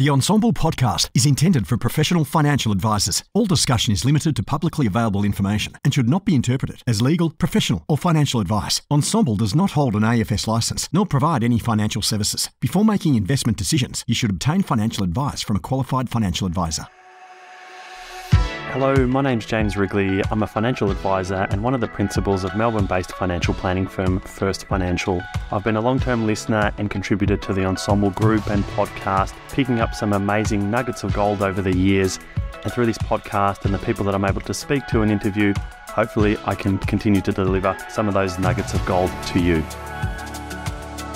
The Ensombl podcast is intended for professional financial advisors. All discussion is limited to publicly available information and should not be interpreted as legal, professional, or financial advice. Ensombl does not hold an AFS license nor provide any financial services. Before making investment decisions, you should obtain financial advice from a qualified financial advisor. Hello, my name's James Wrigley. I'm a financial advisor and one of the principals of Melbourne based financial planning firm First Financial. I've been a long term listener and contributor to the Ensombl group and podcast, picking up some amazing nuggets of gold over the years. And through this podcast and the people that I'm able to speak to and interview, hopefully I can continue to deliver some of those nuggets of gold to you.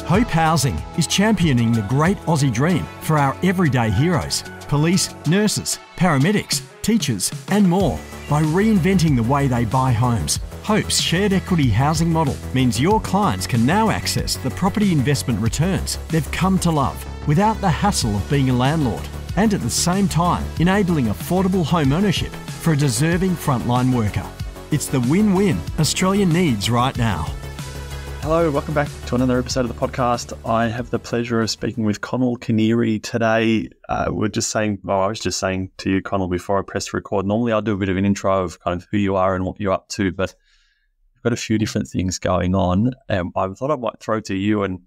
Hope Housing is championing the great Aussie dream for our everyday heroes police, nurses, paramedics teachers, and more by reinventing the way they buy homes. Hope's shared equity housing model means your clients can now access the property investment returns they've come to love without the hassle of being a landlord, and at the same time enabling affordable home ownership for a deserving frontline worker. It's the win win Australia needs right now. Hello, welcome back to another episode of the podcast. I have the pleasure of speaking with Conaill Keniry today. Uh, we're just saying, well, I was just saying to you, Conaill, before I press record. Normally, I'll do a bit of an intro of kind of who you are and what you're up to, but we've got a few different things going on. Um, I thought I might throw to you and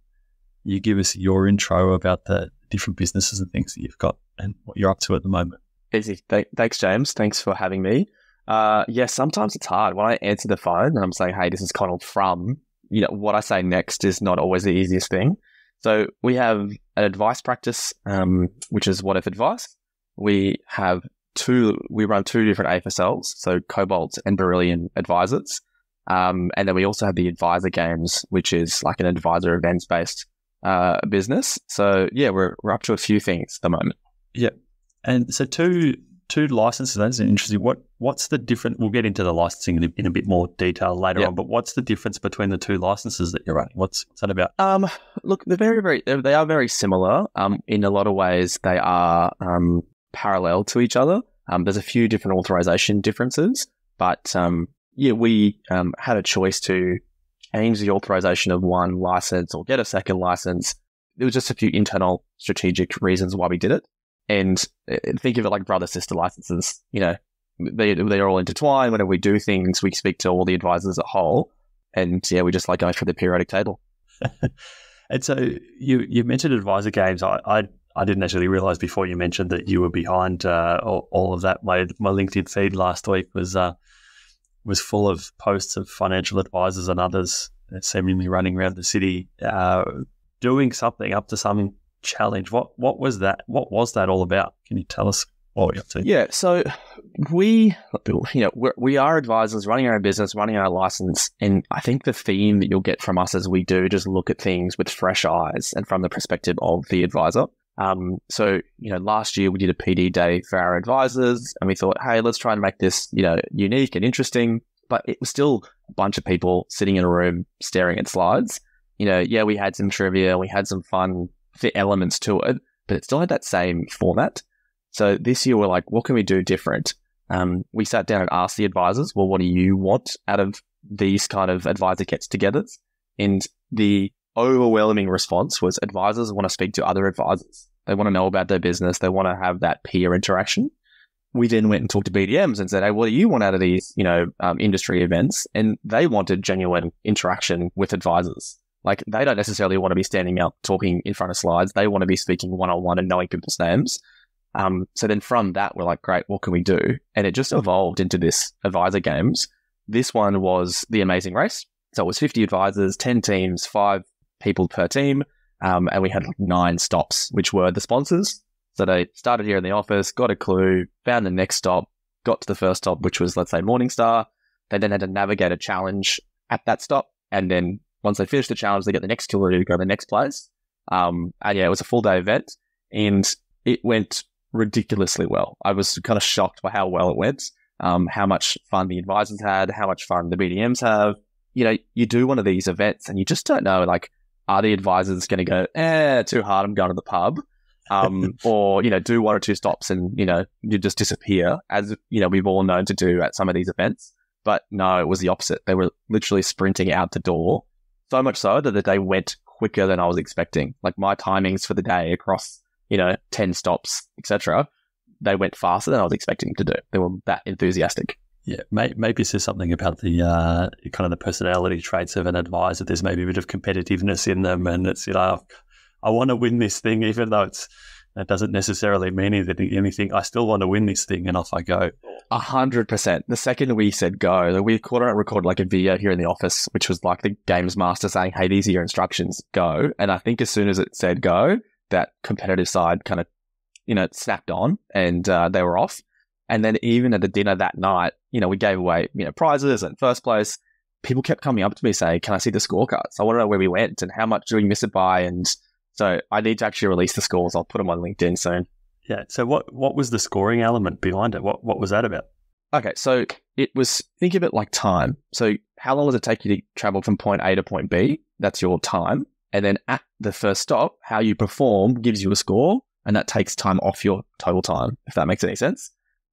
you give us your intro about the different businesses and things that you've got and what you're up to at the moment. Easy. Th- thanks, James. Thanks for having me. Uh, yeah, sometimes it's hard when I answer the phone and I'm saying, "Hey, this is Conaill from." You know, what I say next is not always the easiest thing. So we have an advice practice, um, which is What If Advice. We have two, we run two different AFSLs, so Cobalt and Beryllium advisors. Um, and then we also have the advisor games, which is like an advisor events based uh, business. So yeah, we're, we're up to a few things at the moment. Yeah. And so two two licenses. That's interesting. What what's the difference? We'll get into the licensing in a, in a bit more detail later yep. on. But what's the difference between the two licenses that you're running? What's, what's that about? Um, look, they're very very they are very similar. Um, in a lot of ways, they are um parallel to each other. Um, there's a few different authorization differences, but um, yeah, we um had a choice to change the authorization of one license or get a second license. There was just a few internal strategic reasons why we did it and uh, think of it like brother sister licenses. You know, they they're all intertwined. Whenever we do things, we speak to all the advisors as a whole, and yeah, we just like going through the periodic table. and so you you mentioned advisor games. I, I I didn't actually realize before you mentioned that you were behind uh, all, of that. My my LinkedIn feed last week was uh, was full of posts of financial advisors and others seemingly running around the city uh, doing something up to some challenge. What what was that? What was that all about? Can you tell us what we're up to? Yeah, so we you know we're, we are advisors running our own business, running our license, and I think the theme that you'll get from us as we do just look at things with fresh eyes and from the perspective of the advisor. Um, so you know, last year we did a PD day for our advisors, and we thought, hey, let's try and make this you know unique and interesting. But it was still a bunch of people sitting in a room staring at slides. You know, yeah, we had some trivia, we had some fun the elements to it, but it still had that same format. So this year we're like, what can we do different? Um, we sat down and asked the advisors, well, what do you want out of these kind of advisor gets togethers? And the overwhelming response was advisors want to speak to other advisors. They want to know about their business. They want to have that peer interaction. We then went and talked to BDMs and said, Hey, what do you want out of these, you know, um, industry events? And they wanted genuine interaction with advisors. Like they don't necessarily want to be standing up talking in front of slides. They want to be speaking one on one and knowing people's names. Um, so then from that, we're like, great, what can we do? And it just evolved into this advisor games. This one was the amazing race. So it was 50 advisors, 10 teams, five people per team. Um, and we had nine stops, which were the sponsors. So they started here in the office, got a clue, found the next stop, got to the first stop, which was, let's say, Morningstar. They then had to navigate a challenge at that stop and then once they finish the challenge, they get the next killer to go to the next place. Um, and yeah, it was a full day event and it went ridiculously well. I was kind of shocked by how well it went, um, how much fun the advisors had, how much fun the BDMs have. You know, you do one of these events and you just don't know, like, are the advisors going to go, eh, too hard, I'm going to the pub? Um, or, you know, do one or two stops and, you know, you just disappear as, you know, we've all known to do at some of these events. But no, it was the opposite. They were literally sprinting out the door so much so that the day went quicker than I was expecting. Like my timings for the day across you know, 10 stops, etc., they went faster than I was expecting to do. They were that enthusiastic. Yeah, may, maybe just something about the uh, kind of the personality traits of an advisor. There's maybe a bit of competitiveness in them, and it's you know, I want to win this thing, even though it's that doesn't necessarily mean anything. I still want to win this thing, and off I go. A hundred percent. The second we said go, we recorded like a video here in the office, which was like the games master saying, "Hey, these are your instructions. Go." And I think as soon as it said go, that competitive side kind of, you know, snapped on, and uh, they were off. And then even at the dinner that night, you know, we gave away, you know, prizes and first place. People kept coming up to me saying, "Can I see the scorecards? I want to know where we went and how much do we miss it by?" And so I need to actually release the scores. I'll put them on LinkedIn soon. Yeah. So what what was the scoring element behind it? What what was that about? Okay, so it was think of it like time. So how long does it take you to travel from point A to point B? That's your time. And then at the first stop, how you perform gives you a score, and that takes time off your total time, if that makes any sense.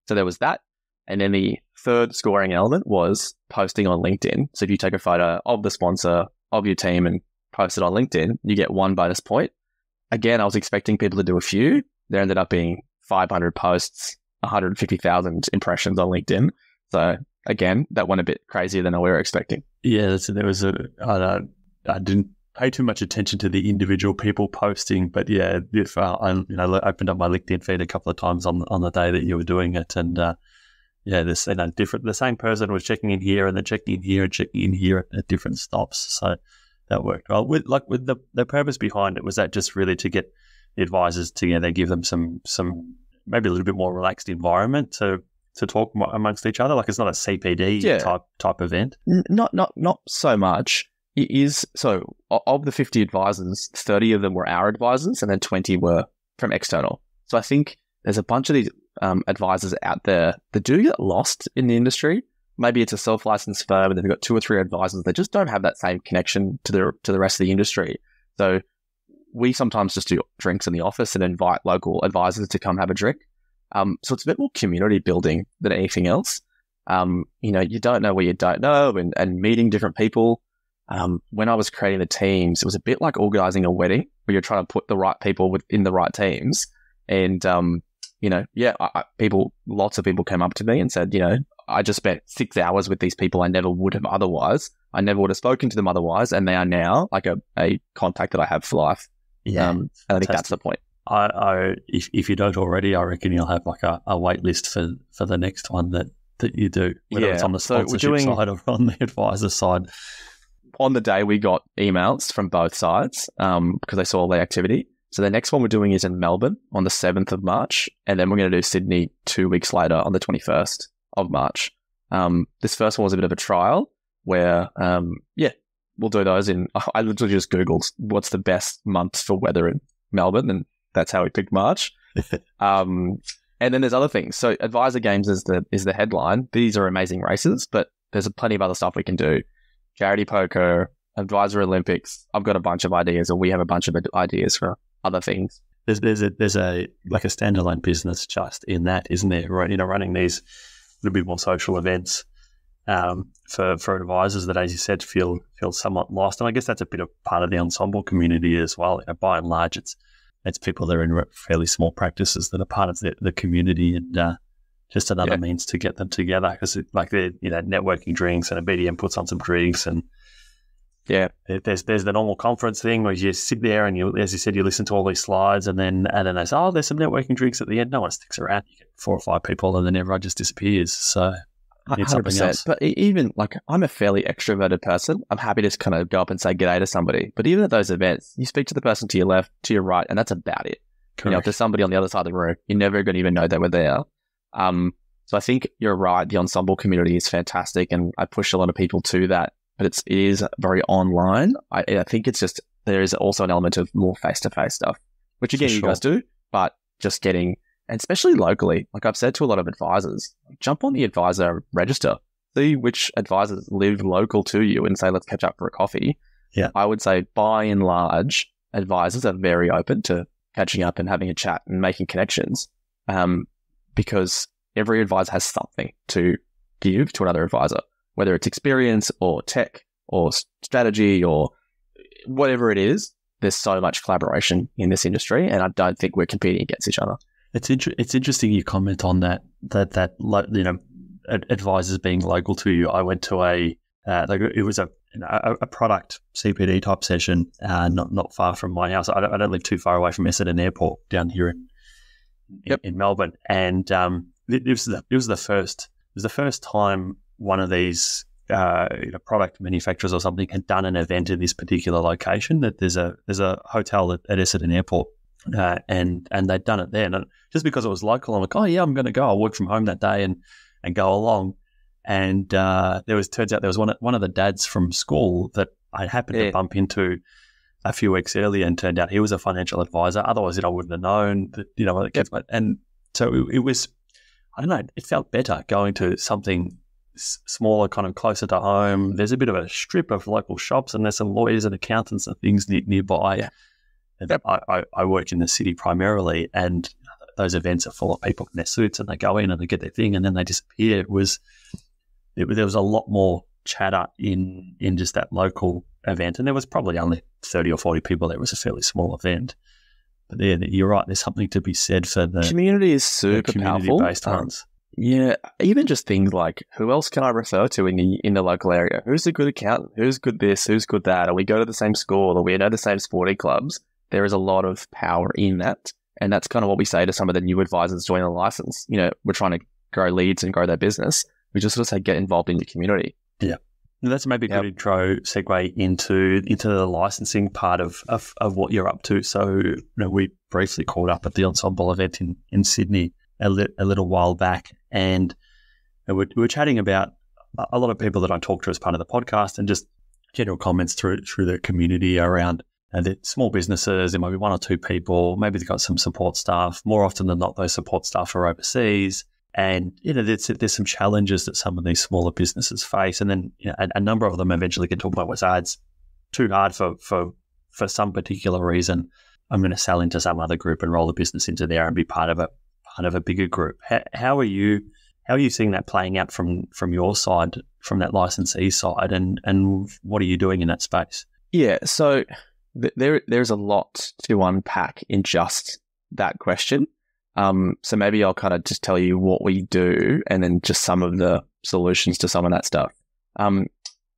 So there was that. And then the third scoring element was posting on LinkedIn. So if you take a photo of the sponsor, of your team, and post it on LinkedIn, you get one bonus point. Again, I was expecting people to do a few. There ended up being 500 posts, 150,000 impressions on LinkedIn. So again, that went a bit crazier than we were expecting. Yeah, so there was a. I didn't pay too much attention to the individual people posting, but yeah, if uh, I you know opened up my LinkedIn feed a couple of times on on the day that you were doing it, and uh, yeah, this you know different. The same person was checking in here and then checking in here and checking in here at, at different stops. So that worked well. With like with the the purpose behind it was that just really to get the advisors together, give them some some maybe a little bit more relaxed environment to to talk amongst each other. Like it's not a CPD yeah. type type event. Not not not so much. It is so of the fifty advisors, thirty of them were our advisors, and then twenty were from external. So I think there's a bunch of these um, advisors out there that do get lost in the industry maybe it's a self-licensed firm and they've got two or three advisors that just don't have that same connection to the to the rest of the industry. So we sometimes just do drinks in the office and invite local advisors to come have a drink. Um, so it's a bit more community building than anything else. Um, you know, you don't know where you don't know and, and meeting different people. Um, when I was creating the teams, it was a bit like organizing a wedding where you're trying to put the right people within the right teams. And, um, you know, yeah, I, I, people, lots of people came up to me and said, you know, I just spent six hours with these people I never would have otherwise. I never would have spoken to them otherwise, and they are now like a, a contact that I have for life. Yeah, um, and I think that's the point. I, I if, if you don't already, I reckon you'll have like a, a wait list for, for the next one that, that you do, whether yeah. it's on the sponsorship so doing, side or on the advisor side. On the day, we got emails from both sides um, because they saw all the activity. So the next one we're doing is in Melbourne on the 7th of March, and then we're going to do Sydney two weeks later on the 21st of March. Um, this first one was a bit of a trial where, um, yeah, we'll do those in. I literally just Googled what's the best months for weather in Melbourne, and that's how we picked March. um, and then there's other things. So Adviser Games is the is the headline. These are amazing races, but there's plenty of other stuff we can do. Charity poker, Advisor Olympics. I've got a bunch of ideas, or we have a bunch of ideas for other things. There's there's a there's a like a standalone business just in that, isn't there? Right, you know, running these little bit more social events um, for for advisors that, as you said, feel feel somewhat lost. And I guess that's a bit of part of the Ensombl community as well. You know, by and large, it's it's people that are in fairly small practices that are part of the, the community and uh, just another yeah. means to get them together because like they're you know networking drinks and a BDM puts on some drinks and yeah, there's there's the normal conference thing where you sit there and you, as you said, you listen to all these slides, and then and then they say, oh, there's some networking drinks at the end. No one sticks around. You get four or five people, and then everyone just disappears. So. Hundred percent. But even like I'm a fairly extroverted person. I'm happy to kind of go up and say g'day to somebody. But even at those events, you speak to the person to your left, to your right, and that's about it. Correct. You know, if there's somebody on the other side of the room, you're never going to even know they were there. Um, so I think you're right. The Ensombl community is fantastic, and I push a lot of people to that but it's it is very online. I, I think it's just there is also an element of more face to face stuff, which again sure. you guys do, but just getting and especially locally. Like I've said to a lot of advisors, jump on the advisor register, see which advisors live local to you, and say let's catch up for a coffee. Yeah, I would say by and large, advisors are very open to catching up and having a chat and making connections, um, because every advisor has something to give to another advisor whether it's experience or tech or strategy or whatever it is, there's so much collaboration in this industry, and I don't think we're competing against each other. It's inter- it's interesting you comment on that that that you know advisors being local to you. I went to a uh, it was a a, product CPD type session, uh, not not far from my house. I don't, I don't, live too far away from Essendon Airport down here in yep. in, Melbourne, and um, it, it, was the it was the first it was the first time one of these uh, you know, product manufacturers or something had done an event in this particular location. That there's a there's a hotel at, at Essendon Airport, uh, and and they'd done it there. And just because it was local, I'm like, oh yeah, I'm going to go. I'll work from home that day and and go along. And uh, there was turns out there was one one of the dads from school that I happened yeah. to bump into a few weeks earlier, and turned out he was a financial advisor. Otherwise, you know, I wouldn't have known that you know. Yep. And so it, it was. I don't know. It felt better going to something smaller, kind of closer to home. There's a bit of a strip of local shops, and there's some lawyers and accountants and things nearby. Yeah. Yep. I, I, I, work in the city primarily, and those events are full of people in their suits, and they go in and they get their thing, and then they disappear. It was it, there was a lot more chatter in in just that local event, and there was probably only thirty or forty people. There was a fairly small event. But yeah, you're right. There's something to be said for the community is super community powerful. based um, ones. Yeah, even just things like who else can I refer to in the in the local area? Who's a good accountant? Who's good this? Who's good that? Or we go to the same school, or we know the same sporting clubs. There is a lot of power in that, and that's kind of what we say to some of the new advisors joining the license. You know, we're trying to grow leads and grow their business. We just sort of say get involved in your community. Yeah. that's maybe a good yep. intro segue into into the licensing part of, of, of what you're up to. So, you know, we briefly caught up at the Ensombl event in, in Sydney a, li- a little while back, and we're, we were chatting about a lot of people that I talk to as part of the podcast, and just general comments through through the community around uh, the small businesses. There might be one or two people. Maybe they've got some support staff. More often than not, those support staff are overseas. And you know, there's, there's some challenges that some of these smaller businesses face, and then you know, a, a, number of them eventually get to a point where ah, it's too hard for for for some particular reason. I'm going to sell into some other group and roll the business into there and be part of a part of a bigger group. How, how are you? How are you seeing that playing out from from your side, from that licensee side, and and what are you doing in that space? Yeah, so th- there there's a lot to unpack in just that question. Um, so maybe I'll kind of just tell you what we do, and then just some of the solutions to some of that stuff. Um,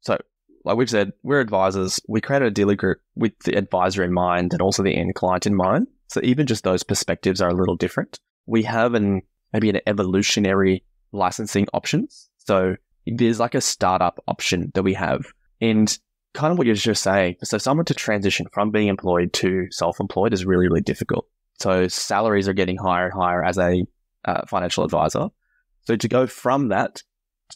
so like we've said, we're advisors. We created a dealer group with the advisor in mind and also the end client in mind. So even just those perspectives are a little different we have an maybe an evolutionary licensing options. So there's like a startup option that we have. And kind of what you're just saying. So someone to transition from being employed to self-employed is really, really difficult. So salaries are getting higher and higher as a uh, financial advisor. So to go from that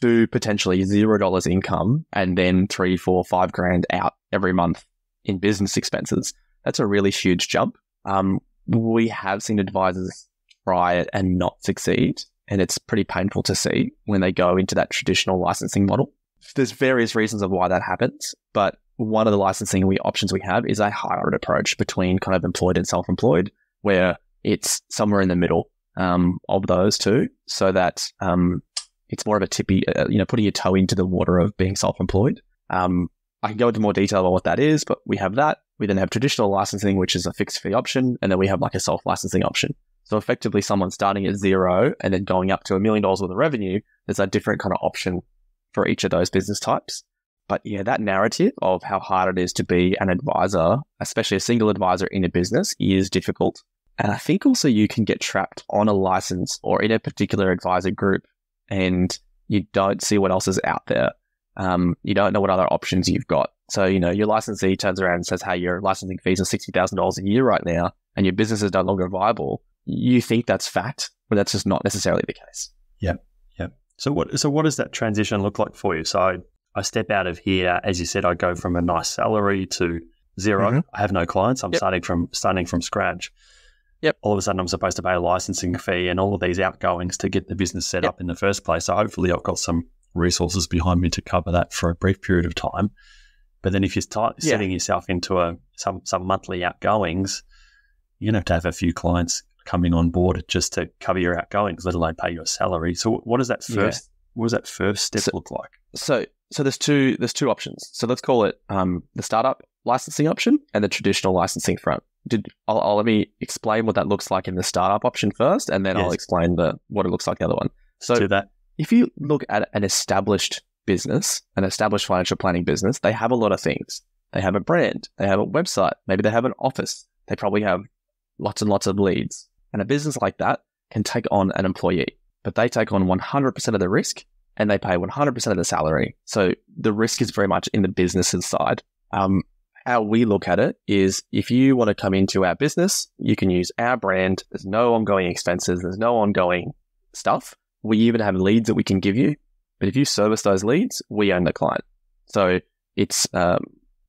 to potentially zero dollars income and then three, four, five grand out every month in business expenses, that's a really huge jump. Um, we have seen advisors try it and not succeed. And it's pretty painful to see when they go into that traditional licensing model. There's various reasons of why that happens, but one of the licensing we, options we have is a hybrid approach between kind of employed and self-employed, where it's somewhere in the middle um, of those two, so that um, it's more of a tippy, uh, you know, putting your toe into the water of being self-employed. Um, I can go into more detail about what that is, but we have that. We then have traditional licensing, which is a fixed fee option, and then we have like a self-licensing option. So effectively, someone starting at zero and then going up to a million dollars worth of revenue, there's a different kind of option for each of those business types. But yeah, that narrative of how hard it is to be an advisor, especially a single advisor in a business, is difficult. And I think also you can get trapped on a license or in a particular advisor group and you don't see what else is out there. Um, you don't know what other options you've got. So, you know, your licensee turns around and says, Hey, your licensing fees are $60,000 a year right now and your business is no longer viable you think that's fact, but that's just not necessarily the case. Yeah, yeah. So what so what does that transition look like for you? So I, I step out of here, as you said, I go from a nice salary to 0 mm-hmm. I have no clients. I'm yep. starting from starting from scratch. Yep. All of a sudden, I'm supposed to pay a licensing fee and all of these outgoings to get the business set yep. up in the first place. So hopefully, I've got some resources behind me to cover that for a brief period of time. But then, if you're yeah. setting yourself into a some some monthly outgoings, you're gonna have to have a few clients coming on board just to cover your outgoings, let alone pay your salary. So what does that first yeah. what does that first step so, look like? So so there's two there's two options. So let's call it um, the startup licensing option and the traditional licensing front. Did I'll, I'll let me explain what that looks like in the startup option first, and then I'll explain the what it looks like the other one. So do that. if you look at an established business, an established financial planning business, they have a lot of things. They have a brand, they have a website, maybe they have an office, they probably have lots and lots of leads. And a business like that can take on an employee, but they take on 100% of the risk and they pay 100% of the salary. So the risk is very much in the business's side. Um, how we look at it is if you want to come into our business, you can use our brand. There's no ongoing expenses. There's no ongoing stuff. We even have leads that we can give you. But if you service those leads, we own the client. So it's, um,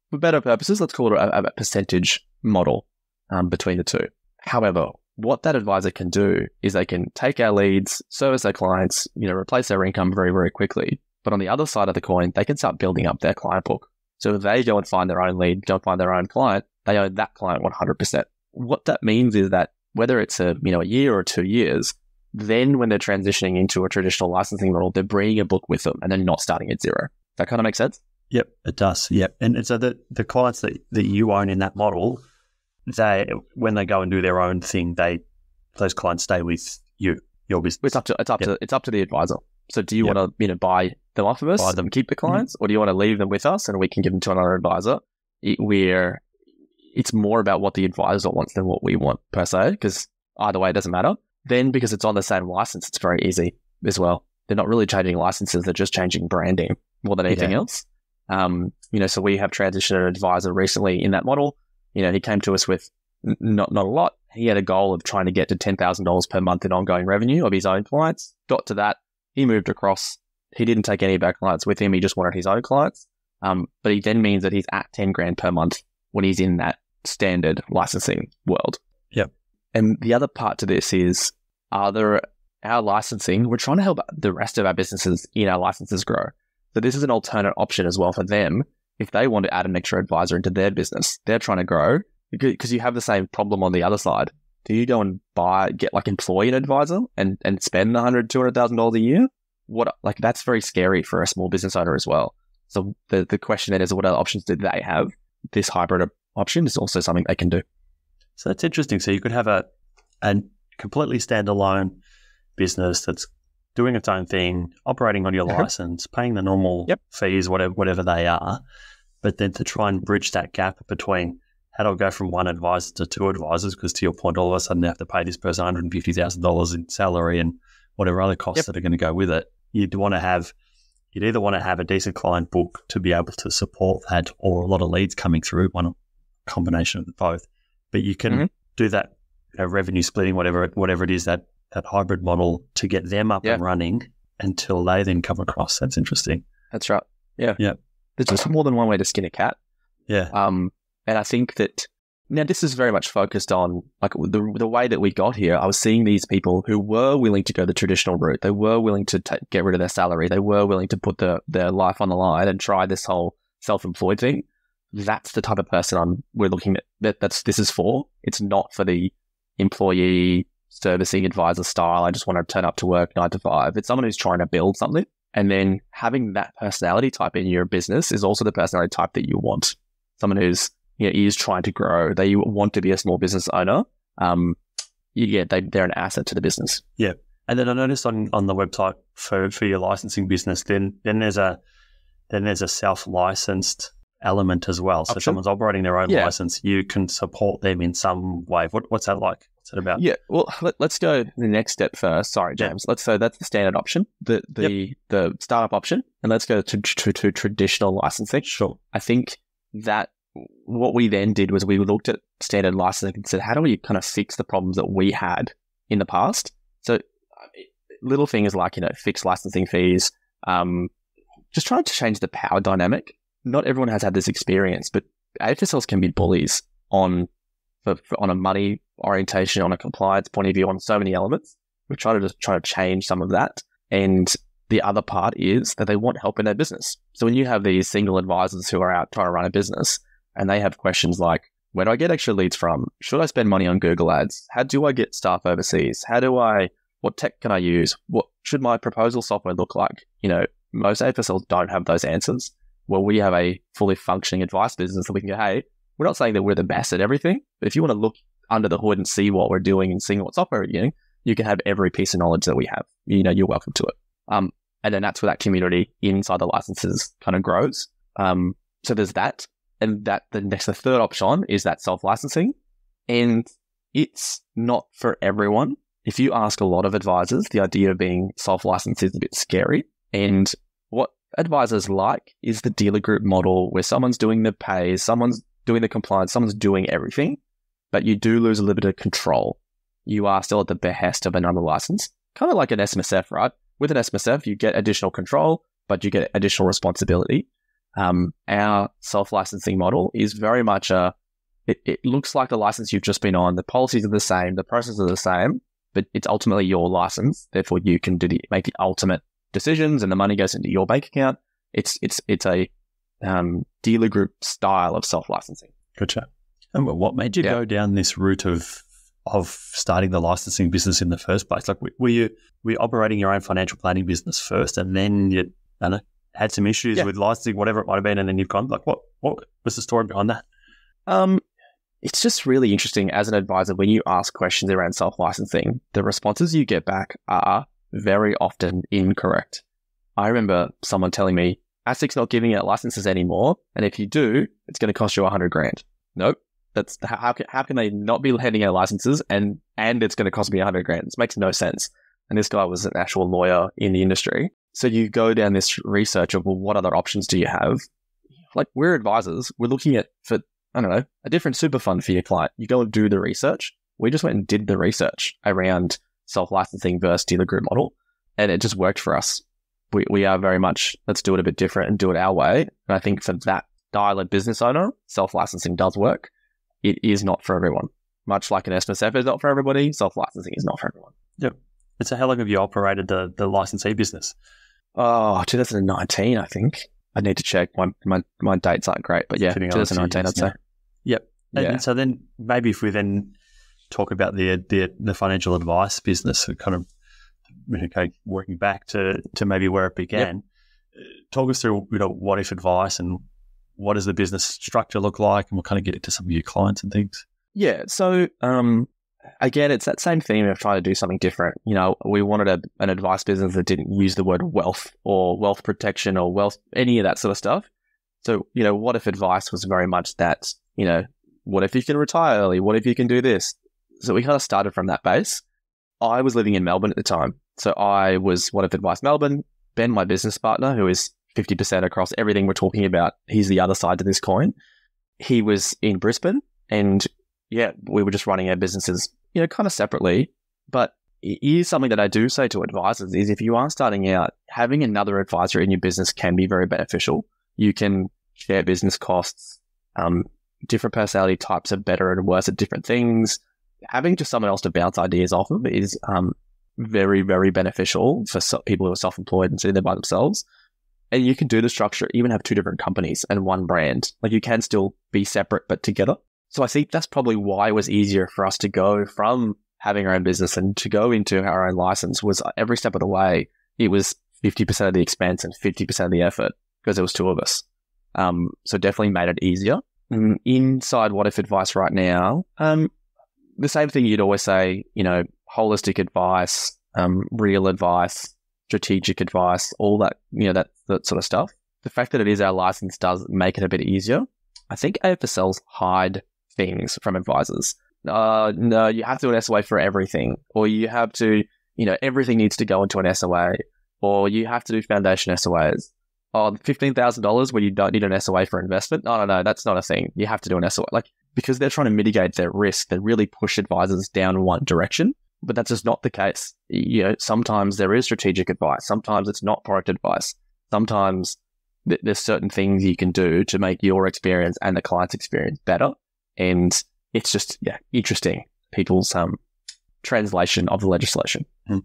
for better purposes, let's call it a, a percentage model um, between the two. However, what that advisor can do is they can take our leads, service their clients, you know, replace their income very, very quickly. But on the other side of the coin, they can start building up their client book. So if they go and find their own lead, go and find their own client, they own that client 100%. What that means is that whether it's a, you know, a year or two years, then when they're transitioning into a traditional licensing model, they're bringing a book with them and they're not starting at zero. That kind of makes sense? Yep, it does. Yep, and, and so the the clients that, that you own in that model, they when they go and do their own thing, they those clients stay with you, your business. It's up to it's up Yep. to it's up to the advisor. So do you Yep. want to you know buy them off of us Buy them. keep the clients, or do you want to leave them with us and we can give them to another advisor? It, where it's more about what the advisor wants than what we want per se, because either way it doesn't matter. Then because it's on the same license, it's very easy as well. They're not really changing licenses; they're just changing branding more than anything Yeah. else. Um, you know, so we have transitioned an advisor recently in that model. You know, he came to us with not not a lot. He had a goal of trying to get to ten thousand dollars per month in ongoing revenue of his own clients. Got to that, he moved across. He didn't take any of our clients with him. He just wanted his own clients. Um, but he then means that he's at ten grand per month when he's in that standard licensing world. Yep. And the other part to this is, are there our licensing? We're trying to help the rest of our businesses in our licenses grow. So this is an alternate option as well for them if they want to add an extra advisor into their business. They're trying to grow because you have the same problem on the other side. Do you go and buy, get like employ an advisor and, and spend a hundred, two hundred thousand dollars a year? What, like that's very scary for a small business owner as well. So the, the question then is what other options do they have? This hybrid option is also something they can do. So that's interesting. So you could have a a completely standalone business that's doing its own thing, operating on your Uh-huh. license, paying the normal Yep. fees, whatever whatever they are, but then to try and bridge that gap between how do I go from one advisor to two advisors? Because to your point, all of a sudden they have to pay this person one hundred fifty thousand dollars in salary and whatever other costs Yep. that are going to go with it. You'd want to have you'd either want to have a decent client book to be able to support that, or a lot of leads coming through, one combination of both. But you can Mhm. do that you know, revenue splitting, whatever whatever it is that that hybrid model to get them up Yeah. and running until they then come across. That's interesting. That's right. Yeah. Yep. There's just more than one way to skin a cat. Yeah. Um, and I think that now this is very much focused on like the the way that we got here. I was seeing these people who were willing to go the traditional route. They were willing to ta get rid of their salary. They were willing to put the, their life on the line and try this whole self-employed thing. That's the type of person I'm we're looking at. That that's this is for. It's not for the employee servicing advisor style. I just want to turn up to work nine to five. It's someone who's trying to build something. And then having that personality type in your business is also the personality type that you want. Someone who's you know, is trying to grow. They want to be a small business owner. Um, you get they, they're an asset to the business. Yeah. And then I noticed on, on the website for, for your licensing business, then then there's a then there's a self licensed element as well. So someone's operating their own Yeah. license, you can support them in some way. What, what's that like? What's it about? Yeah. Well, let, us go the next step first. Sorry, Yeah. James. Let's so that's the standard option, the the the startup option, and let's go to, to to traditional licensing. Sure. I think that what we then did was we looked at standard licensing and said, how do we kind of fix the problems that we had in the past? So uh, little things like, you know, fixed licensing fees, um, just trying to change the power dynamic. Not everyone has had this experience, but AFSLs can be bullies on for, for- on a money orientation, on a compliance point of view, on so many elements. We try to just try to change some of that. And the other part is that they want help in their business. So when you have these single advisors who are out trying to run a business and they have questions like, where do I get extra leads from? Should I spend money on Google ads? How do I get staff overseas? How do I, what tech can I use? What should my proposal software look like? You know, most AFSLs don't have those answers. well, we have a fully functioning advice business that we can go, hey, we're not saying that we're the best at everything, but if you want to look under the hood and see what we're doing and seeing what software we're doing, you can have every piece of knowledge that we have. You know, you're welcome to it. Um, and then that's where that community inside the licenses kind of grows. Um, so there's that. And that the next, the third option is that self licensing. And it's not for everyone. If you ask a lot of advisors, the idea of being self licensed is a bit scary. And what advisors like is the dealer group model where someone's doing the pays, someone's doing the compliance, someone's doing everything, but you do lose a little bit of control. You are still at the behest of another license, kind of like an SMSF, right? With an SMSF, you get additional control, but you get additional responsibility. Um, our self licensing model is very much a, it, it looks like the license you've just been on. The policies are the same, the processes are the same, but it's ultimately your license. Therefore, you can do the, make the ultimate decisions and the money goes into your bank account. It's, it's, it's a, um, dealer group style of self licensing. Gotcha. And what made you yeah. go down this route of of starting the licensing business in the first place? Like, were you were you operating your own financial planning business first, and then you, I know, had some issues yeah. with licensing, whatever it might have been, and then you've gone like, what what was the story behind that? Um, it's just really interesting as an advisor when you ask questions around self licensing, the responses you get back are very often incorrect. I remember someone telling me, ASIC's not giving out licenses anymore, and if you do, it's going to cost you a hundred grand. Nope. That's how can, how can they not be handing out licenses and and it's going to cost me a hundred grand? This makes no sense. And this guy was an actual lawyer in the industry. So you go down this research of well, what other options do you have? Like we're advisors, we're looking at for I don't know a different super fund for your client. You go and do the research. We just went and did the research around self licensing versus dealer group model, and it just worked for us. We we are very much let's do it a bit different and do it our way. And I think for that of business owner, self licensing does work it is not for everyone. Much like an SMSF is not for everybody, self licensing is not for everyone. Yep. And so, how long have you operated the, the licensee business? Oh, 2019, I think. I need to check. My my, my dates aren't great, but yeah, 2019, I'd say. Yep. And, yeah. so then maybe if we then talk about the the, the financial advice business, kind of okay, working back to to maybe where it began. Yep. Talk us through you know what if advice and what does the business structure look like, and we'll kind of get into some of your clients and things. Yeah. So, um, again, it's that same theme of trying to do something different. You know, we wanted a, an advice business that didn't use the word wealth or wealth protection or wealth, any of that sort of stuff. So, you know, what if advice was very much that, you know, what if you can retire early? What if you can do this? So we kind of started from that base. I was living in Melbourne at the time. So I was What If Advice Melbourne. Ben, my business partner, who is 50% across everything we're talking about. He's the other side to this coin. He was in Brisbane and yeah, we were just running our businesses, you know, kind of separately. But it is something that I do say to advisors is if you are starting out, having another advisor in your business can be very beneficial. You can share business costs. Um, different personality types are better and worse at different things. Having just someone else to bounce ideas off of is um, very, very beneficial for so- people who are self-employed and sitting there by themselves. And you can do the structure, even have two different companies and one brand. Like you can still be separate, but together. So I think that's probably why it was easier for us to go from having our own business and to go into our own license was every step of the way, it was 50% of the expense and 50% of the effort because there was two of us. Um, so definitely made it easier. Mm, inside What If Advice right now, um, the same thing you'd always say, you know, holistic advice, um, real advice, strategic advice, all that, you know, that, that sort of stuff. The fact that it is our license does make it a bit easier. I think AFSLs hide things from advisors. Uh, no, you have to do an SOA for everything, or you have to, you know, everything needs to go into an SOA, or you have to do foundation SOAs. Oh, $15,000 when you don't need an SOA for investment? No, no, no, that's not a thing. You have to do an SOA. Like, because they're trying to mitigate their risk, they really push advisors down one direction but that's just not the case. You know, sometimes there is strategic advice. Sometimes it's not product advice. Sometimes th- there's certain things you can do to make your experience and the client's experience better. And it's just, yeah, interesting people's, um, translation of the legislation. Hmm.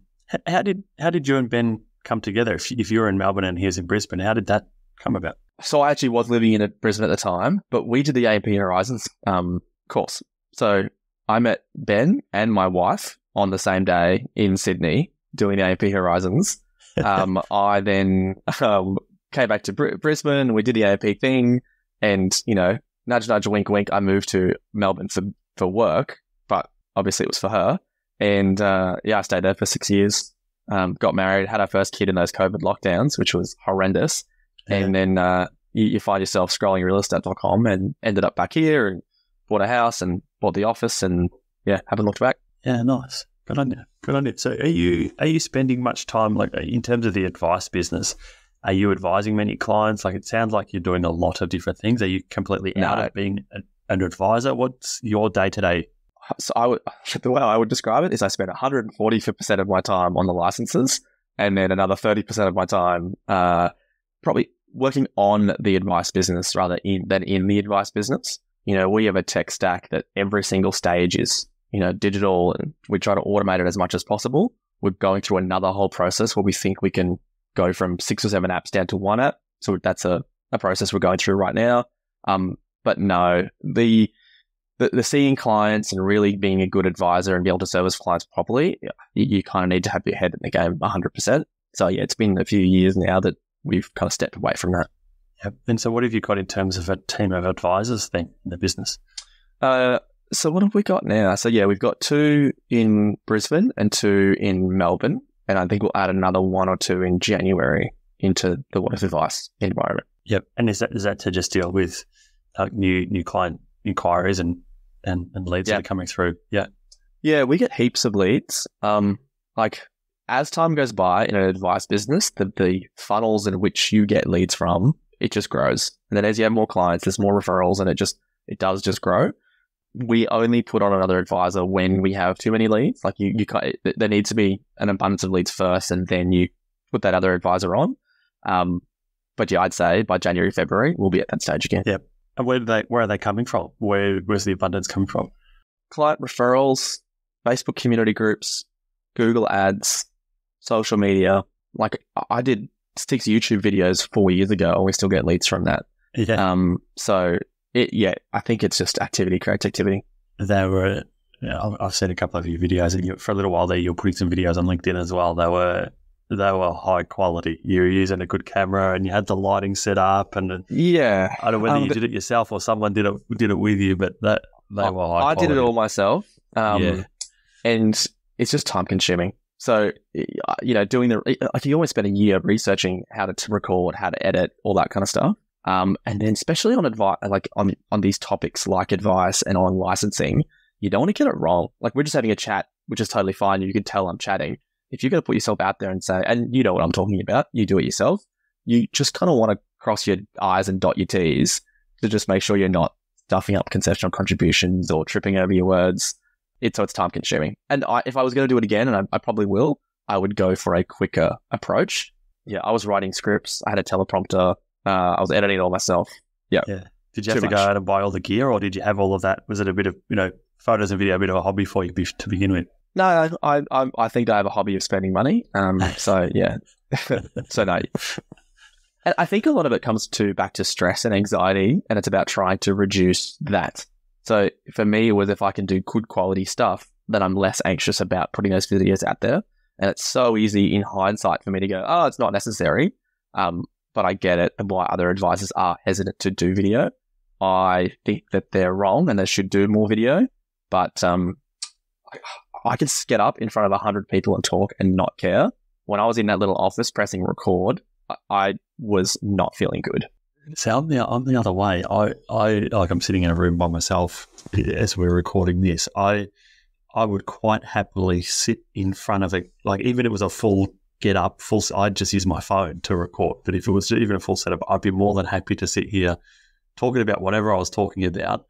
How did, how did you and Ben come together? If, if you were in Melbourne and he was in Brisbane, how did that come about? So I actually was living in a, Brisbane at the time, but we did the AMP Horizons, um, course. So I met Ben and my wife on the same day in Sydney doing the AMP Horizons. Um, I then um, came back to Br- Brisbane. We did the AAP thing, and you know, nudge, nudge, wink, wink. I moved to Melbourne for for work, but obviously it was for her. And uh, yeah, I stayed there for six years. Um, got married, had our first kid in those COVID lockdowns, which was horrendous. Yeah. And then uh, you, you find yourself scrolling realestate.com and ended up back here and bought a house and bought the office and yeah, haven't looked back. Yeah, nice. Good on you. Good on you. So, are you are you spending much time like in terms of the advice business? Are you advising many clients? Like, it sounds like you're doing a lot of different things. Are you completely out of being an, an advisor? What's your day to day? So I would, the way I would describe it is I spend 140% of my time on the licenses and then another 30% of my time, uh, probably working on the advice business rather in, than in the advice business. You know, we have a tech stack that every single stage is, you know, digital and we try to automate it as much as possible. We're going through another whole process where we think we can go from six or seven apps down to one app. So that's a, a process we're going through right now. Um, but no, the, the, the seeing clients and really being a good advisor and be able to service clients properly, you, you kind of need to have your head in the game 100%. So yeah, it's been a few years now that we've kind of stepped away from that. Yep. And so, what have you got in terms of a team of advisors then in the business? Uh, so what have we got now? So yeah, we've got two in Brisbane and two in Melbourne, and I think we'll add another one or two in January into the If Advice environment. Yep. And is that is that to just deal with like new new client inquiries and and, and leads Yeah. that are coming through? Yeah. Yeah, we get heaps of leads. Um, like as time goes by in an advice business, the, the funnels in which you get leads from, it just grows. And then as you have more clients, there's more referrals and it just, it does just grow. We only put on another advisor when we have too many leads. Like you, you can't, there needs to be an abundance of leads first and then you put that other advisor on. Um, but yeah, I'd say by January, February, we'll be at that stage again. Yep. And where do they where are they coming from? Where where's the abundance coming from? client referrals, Facebook community groups, Google ads, social media. Like I- I did six YouTube videos four years ago and we still get leads from that. Yeah. Um, so it, yeah, I think it's just activity creates activity. they were. Yeah, I've- seen a couple of your videos, and you, for a little while there, you were putting some videos on LinkedIn as well. They were they were high quality. You were using a good camera, and you had the lighting set up. And Yeah. I don't know whether Um, you did it yourself or someone did it did it with you, but that they were high. I did it all myself. Um, Yeah. and it's just time consuming. So, you know, doing the, like you always spend a year researching how to record, how to edit, all that kind of stuff. Um, and then especially on advice, like on, on these topics like advice and on licensing, you don't want to get it wrong. Like we're just having a chat, which is totally fine. You can tell I'm chatting. If you're going to put yourself out there and say, and you know what I'm talking about, you do it yourself. You just kind of want to cross your I's and dot your T's to just make sure you're not stuffing up concessional contributions or tripping over your words. It's so it's time consuming. And I, if I was going to do it again, and I, I probably will, I would go for a quicker approach. Yeah, I was writing scripts. I had a teleprompter. Uh, I was editing it all myself. Yeah. Yeah. Did you have Too to go out and buy all the gear, or did you have all of that? Was it a bit of you know photos and video, a bit of a hobby for you to begin with? No, I, I, I- I think I have a hobby of spending money. Um, so yeah, so no. And I think a lot of it comes to back to stress and anxiety, and it's about trying to reduce that. So for me, it was if I can do good quality stuff, then I'm less anxious about putting those videos out there. And it's so easy in hindsight for me to go, oh, it's not necessary. Um, but I get it and why other advisors are hesitant to do video. I think that they're wrong and they should do more video. But um, I, I can get up in front of 100 people and talk and not care. When I was in that little office pressing record, I, I was not feeling good. So I'm the, I'm the other way. I, I like I'm sitting in a room by myself as we're recording this. I I would quite happily sit in front of a like even if it was a full get up, full. I'd just use my phone to record. But if it was even a full setup, I'd be more than happy to sit here talking about whatever I was talking about.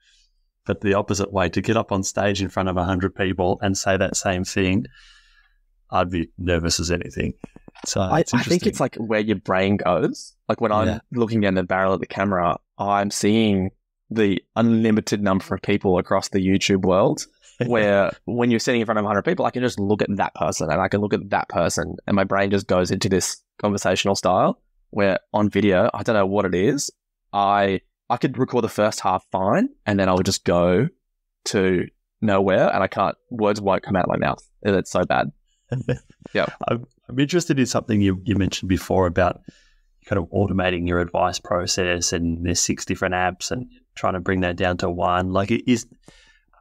But the opposite way, to get up on stage in front of hundred people and say that same thing, I'd be nervous as anything. So I, I think it's like where your brain goes. Like when I'm Yeah. looking down the barrel of the camera, I'm seeing the unlimited number of people across the YouTube world. Where when you're sitting in front of 100 people, I can just look at that person and I can look at that person, and my brain just goes into this conversational style. Where on video, I don't know what it is. I I could record the first half fine, and then I would just go to nowhere, and I can't. Words won't come out of my mouth. It's so bad. Yeah. I'm, I'm interested in something you, you mentioned before about kind of automating your advice process and there's six different apps and trying to bring that down to one. Like, is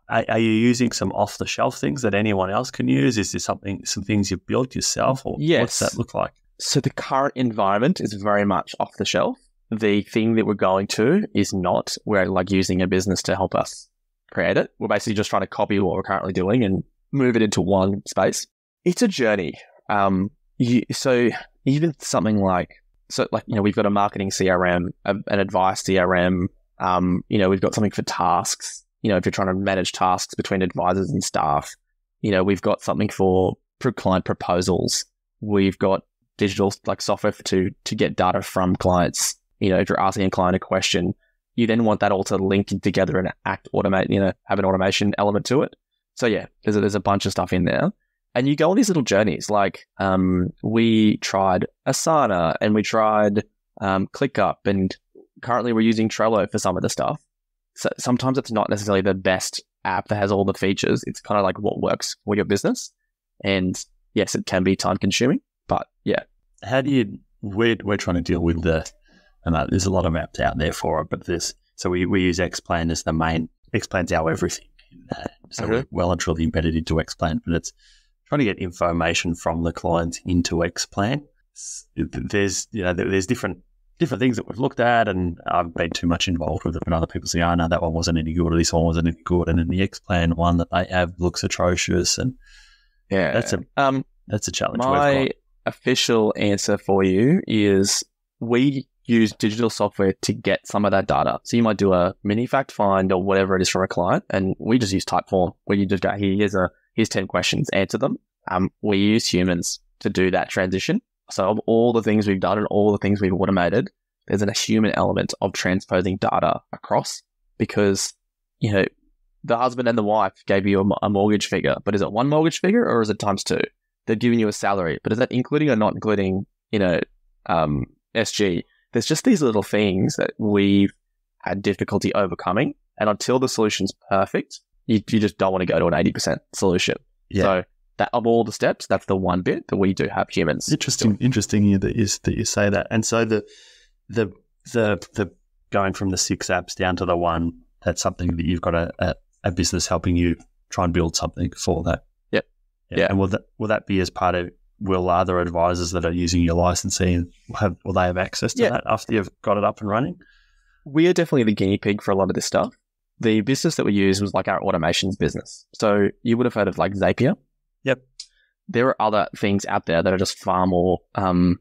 are, are you using some off the shelf things that anyone else can use? Is there something, some things you've built yourself, or Yes. what's that look like? So the current environment is very much off the shelf. The thing that we're going to is not. We're like using a business to help us create it. We're basically just trying to copy what we're currently doing and move it into one space. It's a journey. Um, you, so even something like so like you know we've got a marketing CRM, a, an advice CRM. Um, you know we've got something for tasks. You know if you're trying to manage tasks between advisors and staff. You know we've got something for pro- client proposals. We've got digital like software to to get data from clients. You know, if you're asking a client a question, you then want that all to link together and act automate. You know, have an automation element to it. So yeah, there's a, there's a bunch of stuff in there, and you go on these little journeys. Like um, we tried Asana and we tried um, ClickUp, and currently we're using Trello for some of the stuff. So sometimes it's not necessarily the best app that has all the features. It's kind of like what works for your business, and yes, it can be time consuming, but yeah, How do you? We're we're trying to deal with the, and there's a lot of apps out there for it, but this so we, we use Xplan as the main. Xplan's our everything. Uh, so Okay. we're well and truly embedded into Xplan, but it's trying to get information from the client into Xplan. There's you know there's different different things that we've looked at, and I've been too much involved with it, and other people say, "Oh no, that one wasn't any good, or this one wasn't any good," and then the Xplan one that they have looks atrocious, and yeah, that's a um. that's a challenge. My official answer for you is we use digital software to get some of that data. So you might do a mini fact find or whatever it is for a client, and we just use Typeform where you just go, "Here, here's a here's ten questions, answer them." Um, we use humans to do that transition. So of all the things we've done and all the things we've automated, there's a human element of transposing data across because you know the husband and the wife gave you a, a mortgage figure, but is it one mortgage figure or is it times two? They're giving you a salary, but is that including or not including, you know, um, SG? There's just these little things that we've had difficulty overcoming. And until the solution's perfect, you, you just don't want to go to an 80% solution. Yeah. So that of all the steps, that's the one bit that we do have humans. Interesting, interesting that you that you say that. And so the the the the going from the six apps down to the one, that's something that you've got a, a, a business helping you try and build something for that. Yep. Yeah. Yeah. And will that will that be as part of will other advisors that are using your licensing have will they have access to Yeah. that after you've got it up and running? we are definitely the guinea pig for a lot of this stuff. The business that we use was like our automations business. So you would have heard of like Zapier. Yep. There are other things out there that are just far more um,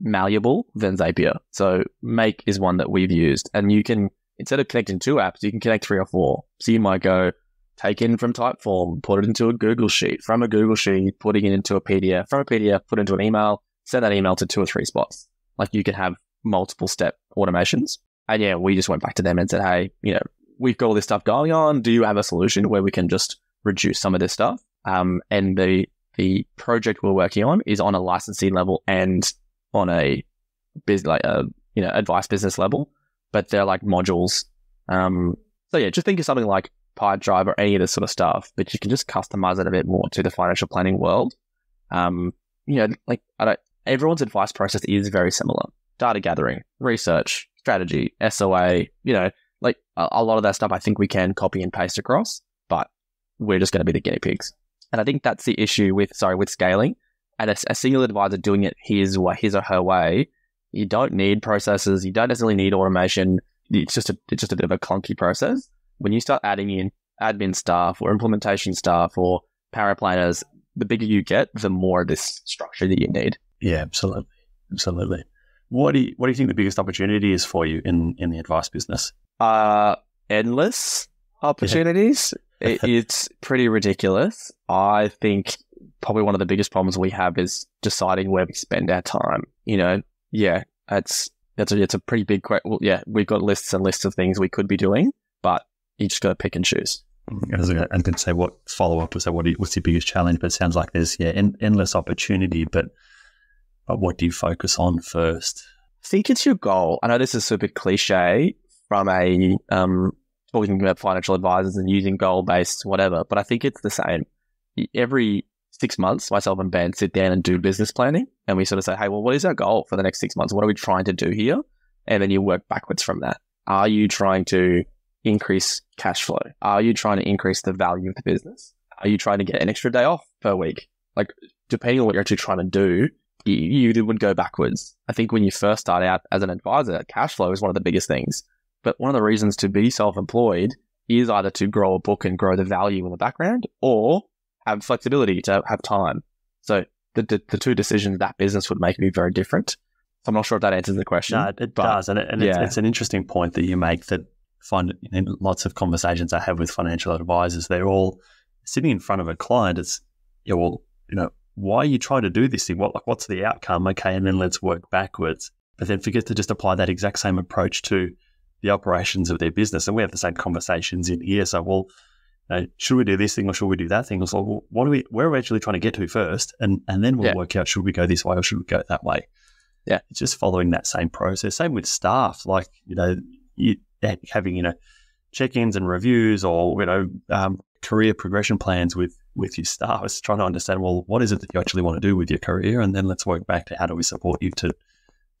malleable than Zapier. So Make is one that we've used, and you can instead of connecting two apps, you can connect three or four. So you might go take in from Typeform, put it into a Google Sheet, from a Google Sheet, putting it into a PDF, from a PDF, put it into an email, send that email to two or three spots. Like you can have multiple step automations. And yeah, we just went back to them and said, hey, you know, we've got all this stuff going on. Do you have a solution where we can just reduce some of this stuff? Um, and the the project we're working on is on a licensing level and on a biz like a you know advice business level, but they're like modules. Um, so yeah, just think of something like PipeDrive or any of this sort of stuff, but you can just customize it a bit more to the financial planning world. Um, you know, like I don't. Everyone's advice process is very similar: data gathering, research, strategy, SOA. You know, like a, a lot of that stuff. I think we can copy and paste across, but we're just going to be the guinea pigs. And I think that's the issue with sorry with scaling. And a, a single advisor doing it his way, his or her way, you don't need processes. You don't necessarily need automation. It's just a it's just a bit of a clunky process. When you start adding in admin staff or implementation staff or paraplanners, the bigger you get, the more this structure that you need. Yeah, absolutely. Absolutely. What do you what do you think the biggest opportunity is for you in, in the advice business? Uh, endless opportunities. it, it's pretty ridiculous. I think probably one of the biggest problems we have is deciding where we spend our time. You know, yeah, it's that's a, it's a pretty big question. Well, yeah, we've got lists and lists of things we could be doing, but you just got to pick and choose. I was going to say what follow up was say what what's your biggest challenge, but it sounds like there's yeah en- endless opportunity, but but what do you focus on first? I think it's your goal. I know this is super cliche from a um, talking about financial advisors and using goal based whatever, but I think it's the same. Every six months, myself and Ben sit down and do business planning. And we sort of say, hey, well, what is our goal for the next six months? What are we trying to do here? And then you work backwards from that. Are you trying to increase cash flow? Are you trying to increase the value of the business? Are you trying to get an extra day off per week? Like, depending on what you're actually trying to do, you, you would go backwards. I think when you first start out as an advisor, cash flow is one of the biggest things. But one of the reasons to be self employed is either to grow a book and grow the value in the background or have flexibility to have time. So the, the, the two decisions that business would make would be very different. So I'm not sure if that answers the question. No, it does. And, it, and yeah. it's, it's, an interesting point that you make that find in lots of conversations I have with financial advisors, they're all sitting in front of a client. It's, yeah, well, you know, why are you trying to do this thing? What, like, what's the outcome? Okay. And then let's work backwards. But then forget to just apply that exact same approach to the operations of their business. And we have the same conversations in here. So, well, uh, should we do this thing or should we do that thing? It's like, well, what are we, where are we actually trying to get to first? And, and then we'll yeah. work out, should we go this way or should we go that way? Yeah. It's just following that same process. Same with staff, like, you know, you, having, you know, check-ins and reviews or, you know, um, career progression plans with, with your staff. It's trying to understand, well, what is it that you actually want to do with your career? And then let's work back to how do we support you to,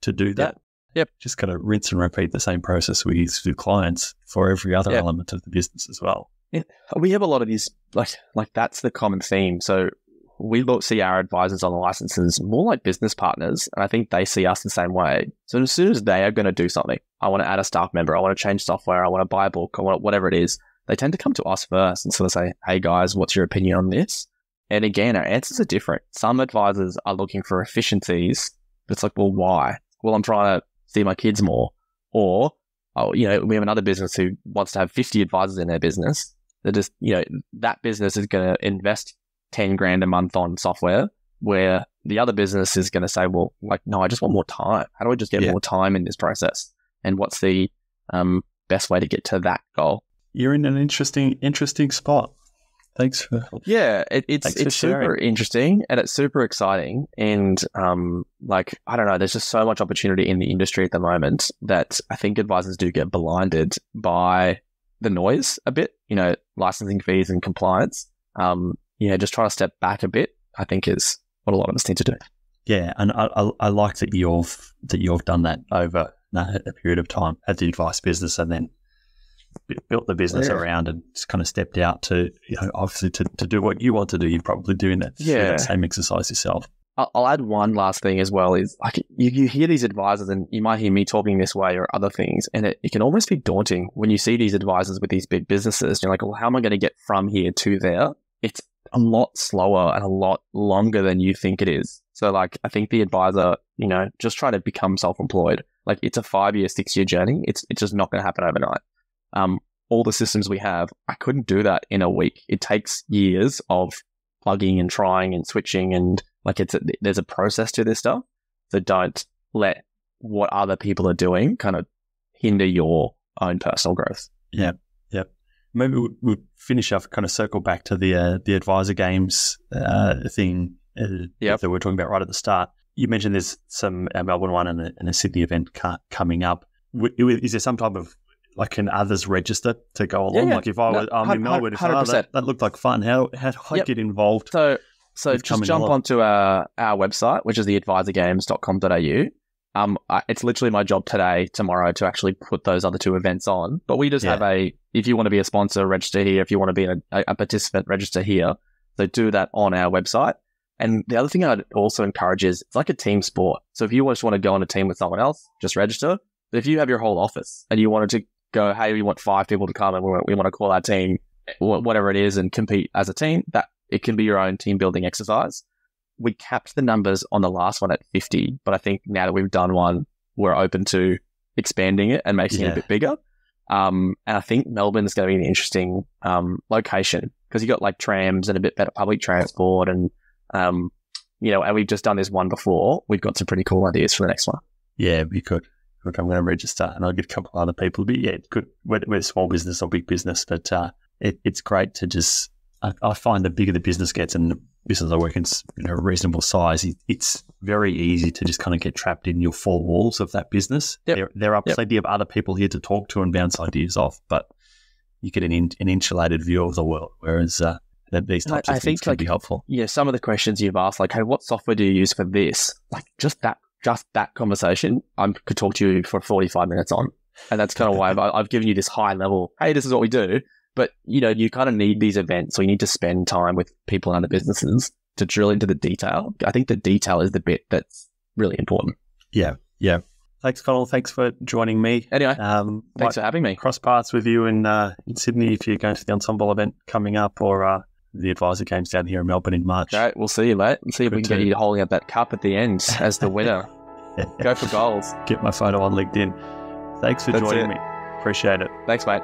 to do that. Yep. Yep. Just kind of rinse and repeat the same process we use with clients for every other yep. element of the business as well we have a lot of these like like that's the common theme. So we see our advisors on the licenses more like business partners, and I think they see us the same way. So as soon as they are going to do something, I want to add a staff member, I want to change software, I want to buy a book, I want whatever it is, they tend to come to us first and sort of say, "Hey guys, what's your opinion on this?" And again, our answers are different. Some advisors are looking for efficiencies, but it's like, well, why? Well, I'm trying to see my kids more, or oh, you know, we have another business who wants to have 50 advisors in their business that just, you know, that business is going to invest 10 grand a month on software where the other business is going to say, well, like, no, I just want more time. How do I just get yeah. more time in this process? And what's the um, best way to get to that goal? You're in an interesting, interesting spot. Thanks for yeah. It, it's it's super interesting and it's super exciting and um like I don't know. There's just so much opportunity in the industry at the moment that I think advisors do get blinded by the noise a bit, you know, licensing fees and compliance. Um, you know, just trying to step back a bit, I think is what a lot of us need to do. Yeah, and I, I, I like that you've that you've done that over a period of time at the advice business, and then built the business yeah. around and just kind of stepped out to you know obviously to, to do what you want to do. You're probably doing that, yeah. that same exercise yourself. I'll add one last thing as well is like you, you hear these advisors and you might hear me talking this way or other things and it, it can almost be daunting when you see these advisors with these big businesses. You're like, well, how am I going to get from here to there? It's a lot slower and a lot longer than you think it is. So like, I think the advisor, you know, just try to become self-employed. Like it's a five year, six year journey. It's, it's just not going to happen overnight. Um, all the systems we have, I couldn't do that in a week. It takes years of plugging and trying and switching and like it's a, there's a process to this stuff. So don't let what other people are doing kind of hinder your own personal growth. Yeah, yeah. Maybe we'll, we'll finish off, kind of circle back to the uh, the Adviser Games uh, thing uh, yep. that we are talking about right at the start. You mentioned there's some uh, Melbourne one and a, and a Sydney event ca- coming up. W- is there some type of like can others register to go along? Yeah, yeah. Like if I was, no, I'm in Melbourne, if, oh, that, that, looked like fun. How how do I yep. get involved? So so just jump onto our, our website, which is the advisergames.com.au. Um, it's literally my job today, tomorrow, to actually put those other two events on. But we just yeah. have a, if you want to be a sponsor, register here. If you want to be a, a participant, register here. So do that on our website. And the other thing I'd also encourage is it's like a team sport. So if you just want to go on a team with someone else, just register. But if you have your whole office and you wanted to go, hey, we want five people to come and we want, we want to call our team, whatever it is, and compete as a team, that it can be your own team building exercise. We capped the numbers on the last one at 50, but I think now that we've done one, we're open to expanding it and making yeah. it a bit bigger. Um, and I think Melbourne is going to be an interesting um, location because you got like trams and a bit better public transport, and um, you know, and we've just done this one before. We've got some pretty cool ideas for the next one. Yeah, we could. Look, I'm going to register, and I'll get a couple of other people. But yeah, good. We're, small business or big business, but uh, it, it's great to just I, I, find the bigger the business gets and the business I work in you know, reasonable size, it, it's very easy to just kind of get trapped in your four walls of that business. Yep. There, there, are yep. plenty of other people here to talk to and bounce ideas off, but you get an, in, an insulated view of the world. Whereas uh, that these And I- types of I things think, can like, be helpful. Yeah, some of the questions you've asked, like, hey, what software do you use for this? Like, just that, just that conversation, I could talk to you for 45 minutes on. And that's kind of why I've, I've given you this high level, hey, this is what we do. But, you know, you kind of need these events, so you need to spend time with people and other businesses to drill into the detail. I think the detail is the bit that's really important. Yeah, yeah. Thanks, Conaill. Thanks for joining me. Anyway, Um, thanks for having me. cross paths with you in uh, in Sydney if you're going to the Ensombl event coming up, or uh, the Adviser Games down here in Melbourne in March. Great. We'll see you, mate. And see if we can get you holding up that cup at the end as the winner. Go for goals. Get my photo on LinkedIn. Thanks for That's joining it. me. Appreciate it. Thanks, mate.